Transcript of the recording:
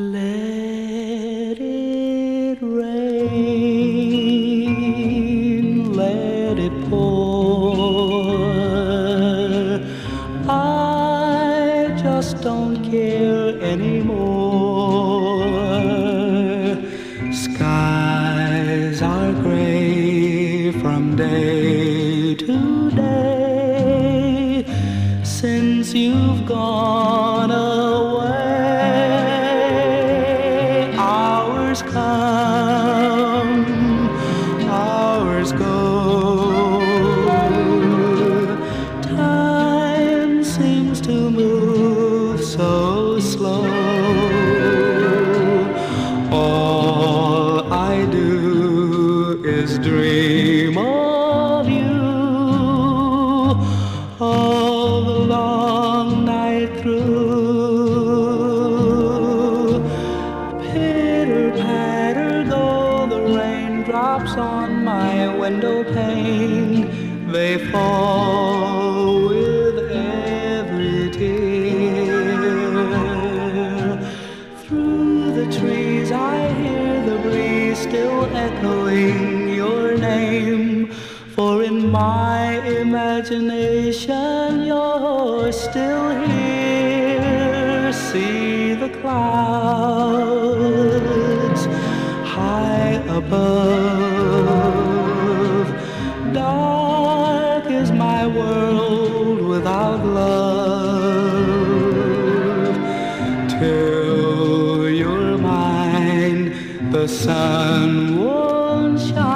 Let it rain, let it pour. I just don't care anymore. Skies are gray from day to day since you've gone away. Hours come, hours go. Time seems to move so my window pane. They fall with every tear. Through the trees I hear the breeze still echoing your name. For in my imagination you're still here. See the clouds the sun won't shine